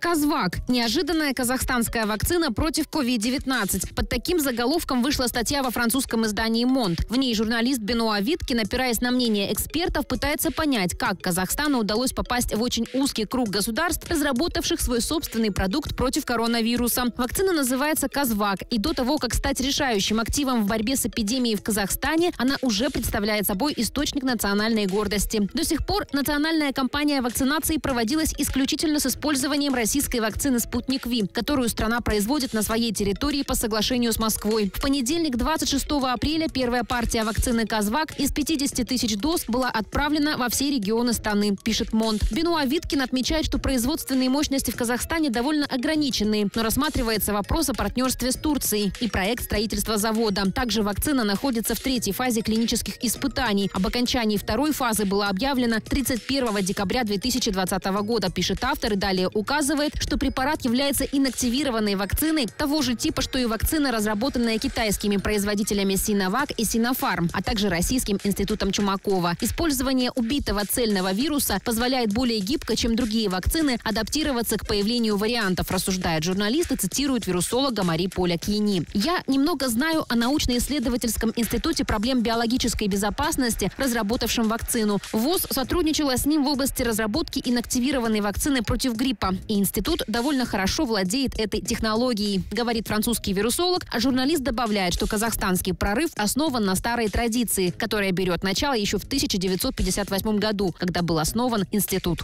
Казвак. Неожиданная казахстанская вакцина против COVID-19. Под таким заголовком вышла статья во французском издании «Монт». В ней журналист Бенуа Виткин, опираясь на мнение экспертов, пытается понять, как Казахстану удалось попасть в очень узкий круг государств, разработавших свой собственный продукт против коронавируса. Вакцина называется «Казвак», и до того, как стать решающим активом в борьбе с эпидемией в Казахстане, она уже представляет собой источник национальной гордости. До сих пор национальная кампания вакцинации проводилась исключительно с использованием российских российской вакцины «Спутник Ви», которую страна производит на своей территории по соглашению с Москвой. В понедельник, 26 апреля, первая партия вакцины «Казвак» из 50 тысяч доз была отправлена во все регионы страны, пишет МОНД. Бенуа Виткин отмечает, что производственные мощности в Казахстане довольно ограниченные, но рассматривается вопрос о партнерстве с Турцией и проект строительства завода. Также вакцина находится в третьей фазе клинических испытаний. Об окончании второй фазы было объявлено 31 декабря 2020 года, пишет автор и далее указывает, указывает, что препарат является инактивированной вакциной того же типа, что и вакцина, разработанная китайскими производителями Синовак и Синофарм, а также Российским институтом Чумакова. Использование убитого цельного вируса позволяет более гибко, чем другие вакцины, адаптироваться к появлению вариантов, рассуждает журналист и цитирует вирусолога Мари Поля Кьяни. «Я немного знаю о научно-исследовательском институте проблем биологической безопасности, разработавшем вакцину. ВОЗ сотрудничала с ним в области разработки инактивированной вакцины против гриппа. И институт довольно хорошо владеет этой технологией, говорит французский вирусолог, а журналист добавляет, что казахстанский прорыв основан на старой традиции, которая берет начало еще в 1958 году, когда был основан институт.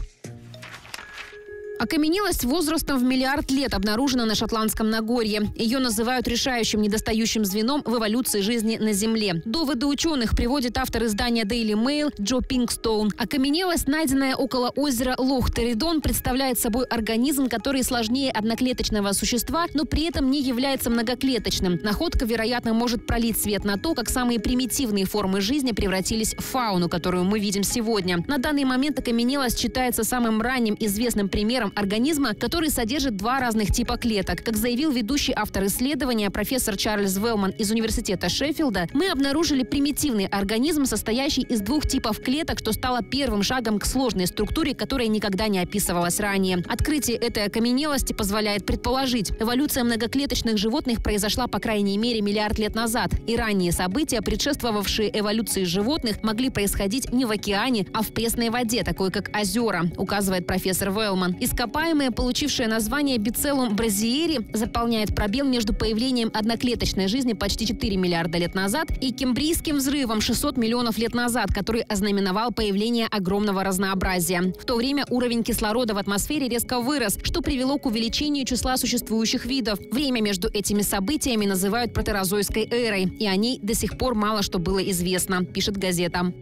Окаменелость возрастом в миллиард лет обнаружена на Шотландском Нагорье. Ее называют решающим недостающим звеном в эволюции жизни на Земле. Доводы ученых приводит автор издания Daily Mail Джо Пингстоун. Окаменелость, найденная около озера Лох-Теридон, представляет собой организм, который сложнее одноклеточного существа, но при этом не является многоклеточным. Находка, вероятно, может пролить свет на то, как самые примитивные формы жизни превратились в фауну, которую мы видим сегодня. На данный момент окаменелость считается самым ранним известным примером организма, который содержит два разных типа клеток. Как заявил ведущий автор исследования профессор Чарльз Велман из университета Шеффилда, мы обнаружили примитивный организм, состоящий из двух типов клеток, что стало первым шагом к сложной структуре, которая никогда не описывалась ранее. Открытие этой окаменелости позволяет предположить, эволюция многоклеточных животных произошла по крайней мере миллиард лет назад, и ранние события, предшествовавшие эволюции животных, могли происходить не в океане, а в пресной воде, такой как озера, указывает профессор Велман. Из Ископаемое, получившее название Бицеллум бразиери, заполняет пробел между появлением одноклеточной жизни почти 4 миллиарда лет назад и кембрийским взрывом 600 миллионов лет назад, который ознаменовал появление огромного разнообразия. В то время уровень кислорода в атмосфере резко вырос, что привело к увеличению числа существующих видов. Время между этими событиями называют протерозойской эрой, и о ней до сих пор мало что было известно, пишет газета.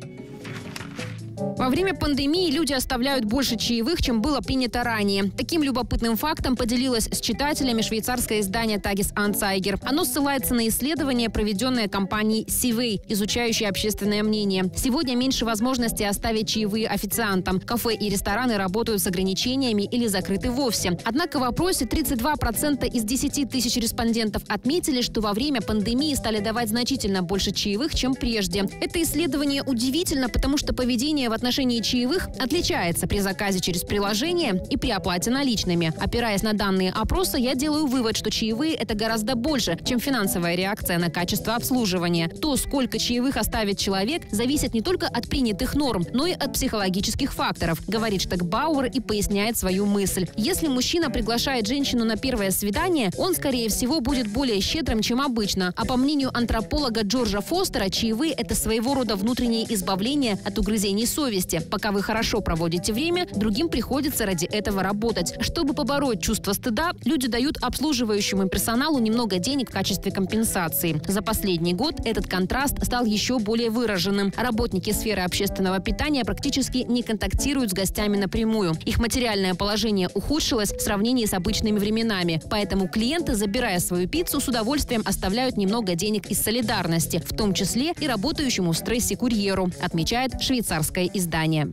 Во время пандемии люди оставляют больше чаевых, чем было принято ранее. Таким любопытным фактом поделилась с читателями швейцарское издание Тагис Анцайгер. Оно ссылается на исследование, проведенное компанией Сивей, изучающей общественное мнение. Сегодня меньше возможностей оставить чаевые официантам. Кафе и рестораны работают с ограничениями или закрыты вовсе. Однако в опросе 32% из 10 тысяч респондентов отметили, что во время пандемии стали давать значительно больше чаевых, чем прежде. Это исследование удивительно, потому что поведение в отношении чаевых отличается при заказе через приложение и при оплате наличными. Опираясь на данные опроса, я делаю вывод, что чаевые – это гораздо больше, чем финансовая реакция на качество обслуживания. То, сколько чаевых оставит человек, зависит не только от принятых норм, но и от психологических факторов, говорит Штекбауэр и поясняет свою мысль. Если мужчина приглашает женщину на первое свидание, он, скорее всего, будет более щедрым, чем обычно. А по мнению антрополога Джорджа Фостера, чаевые – это своего рода внутреннее избавление от угрызений совести совести. Пока вы хорошо проводите время, другим приходится ради этого работать. Чтобы побороть чувство стыда, люди дают обслуживающему персоналу немного денег в качестве компенсации. За последний год этот контраст стал еще более выраженным. Работники сферы общественного питания практически не контактируют с гостями напрямую. Их материальное положение ухудшилось в сравнении с обычными временами. Поэтому клиенты, забирая свою пиццу, с удовольствием оставляют немного денег из солидарности, в том числе и работающему в стрессе курьеру, отмечает швейцарское издание.